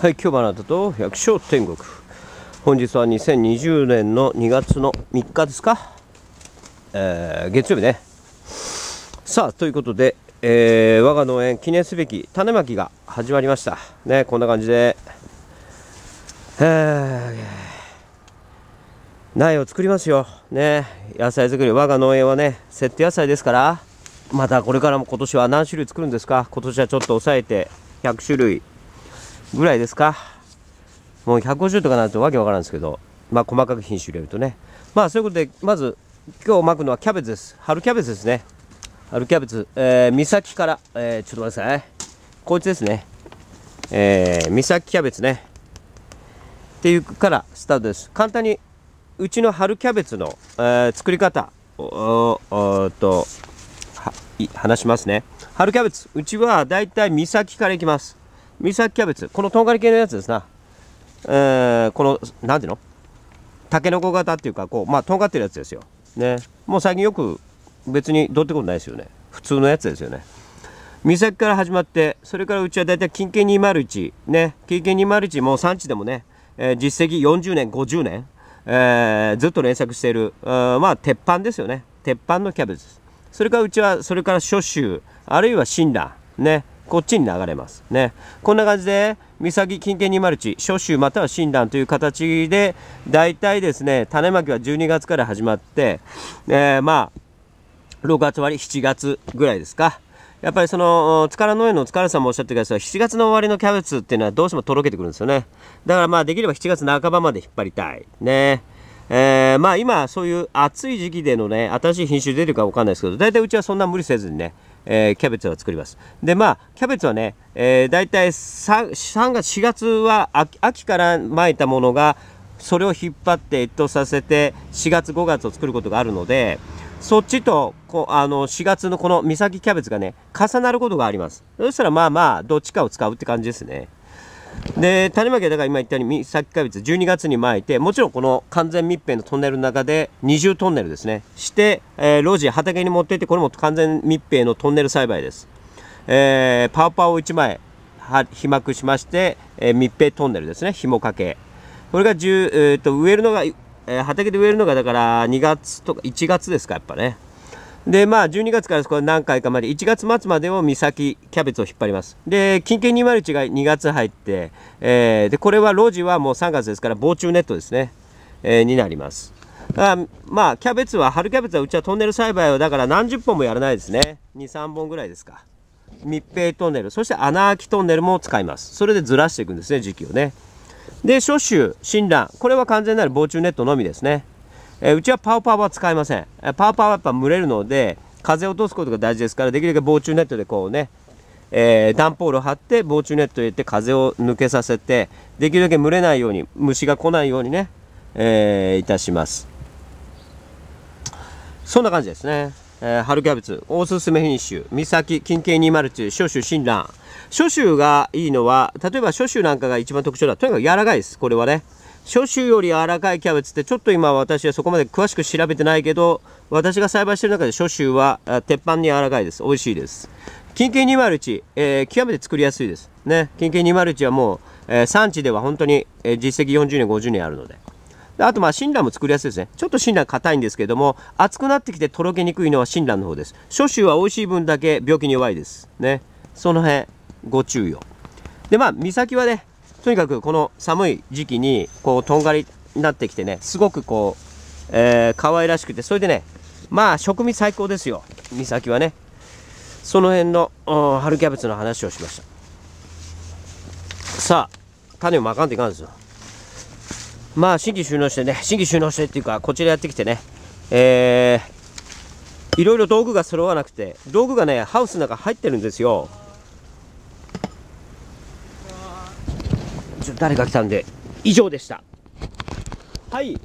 はい、今日もあなたと百姓天国。本日は2020年の2月の3日ですか、えー、月曜日ね。さあ、ということで、えー、我が農園記念すべき種まきが始まりました。ね、こんな感じで、えー、苗を作りますよ。ね、野菜作り、我が農園はね、設定野菜ですから、またこれからも今年は何種類作るんですか？今年はちょっと抑えて100種類ぐらいですか。もう150とかなるとわけわからんですけどまあ細かく品種入れるとね。まあそういうことでまず今日まくのはキャベツです。春キャベツですね。春キャベツ、えー、三崎から、えー、ちょっと待ってください。こいつですね。えー、三崎キャベツね。っていうからスタートです。簡単にうちの春キャベツの、えー、作り方をと話しますね。春キャベツ。うちはだいたい三崎からいきます。三崎キャベツこのとんがり系のやつですな、えー、この何ていうの？たけのこ型っていうかこうまあとんがってるやつですよ。ね。もう最近よく別にどうってことないですよね。普通のやつですよね。三崎から始まってそれからうちはだいたい近県201ね。近県201もう産地でもね、えー、実績40年50年、えー、ずっと連作しているまあ鉄板ですよね。鉄板のキャベツそれからうちはそれから初秋あるいは診断ね。こっちに流れます。ね。こんな感じで三崎近県201初秋または診断という形で大体ですね種まきは12月から始まって、えー、まあ6月終わり7月ぐらいですか。やっぱりその塚農園の塚原さんもおっしゃってください。7月の終わりのキャベツっていうのはどうしてもとろけてくるんですよね。だからまあできれば7月半ばまで引っ張りたい。ね。えー、まあ今そういう暑い時期でのね新しい品種出るか分かんないですけど大体うちはそんな無理せずにねえー、キャベツを作ります。でまあキャベツはね、えー、大体 3, 3月4月は秋からまいたものがそれを引っ張って越冬させて4月5月を作ることがあるのでそっちとこあの4月のこの三崎キャベツがね重なることがありますそしたらまあまあどっちかを使うって感じですねで種まきはだから今言ったようにさっきキャベツ12月にまいてもちろんこの完全密閉のトンネルの中で二重トンネルですね。して、えー、路地畑に持っていってこれも完全密閉のトンネル栽培です、えー、パワパワを1枚被膜しまして、えー、密閉トンネルですね。紐掛け。これが10、えー、と植えるのが、えー、畑で植えるのがだから2月とか1月ですかやっぱね。でまあ12月からこれ何回かまで1月末までを岬キャベツを引っ張ります。で近県201が2月入って、えー、でこれは路地はもう3月ですから防虫ネットですね、えー、になります。あまあキャベツは春キャベツはうちはトンネル栽培をだから何十本もやらないですね。23本ぐらいですか。密閉トンネル。そして穴開きトンネルも使います。それでずらしていくんですね時期をね。で初秋診断これは完全なる防虫ネットのみですね。えー、うちはパワーパワーは使いません、パワーパーはやっぱ蒸れるので風を落とすことが大事ですからできるだけ防虫ネットでこうね、えー、段ボールを貼って防虫ネットを入れて風を抜けさせてできるだけ蒸れないように虫が来ないようにね、えー、いたします。そんな感じですね、えー、春キャベツおすすめ品種三崎近景201初秋新蘭。初秋がいいのは例えば初秋なんかが一番特徴だ。とにかく柔らかいですこれはね。初秋より柔らかいキャベツってちょっと今私はそこまで詳しく調べてないけど私が栽培してる中で初秋は鉄板に柔らかいです。美味しいです。近景201、えー、極めて作りやすいです。ね。近景201はもう、えー、産地では本当に、えー、実績40年50年あるので。であとまあ新蘭も作りやすいですね。ちょっと新蘭硬いんですけども熱くなってきてとろけにくいのは新蘭の方です。初秋は美味しい分だけ病気に弱いです。ね。その辺ご注意を。でまあ三崎はねとにかくこの寒い時期にこうとんがりになってきてねすごくこう、えー、可愛らしくてそれでねまあ食味最高ですよ。三崎はね。その辺の春キャベツの話をしました。さあ種をまかんといかんですよ。まあ新規収納してね新規収納してっていうかこちらやってきてね。えー、いろいろ道具が揃わなくて道具がねハウスの中入ってるんですよちょ誰か来たんで。以上でした。はい。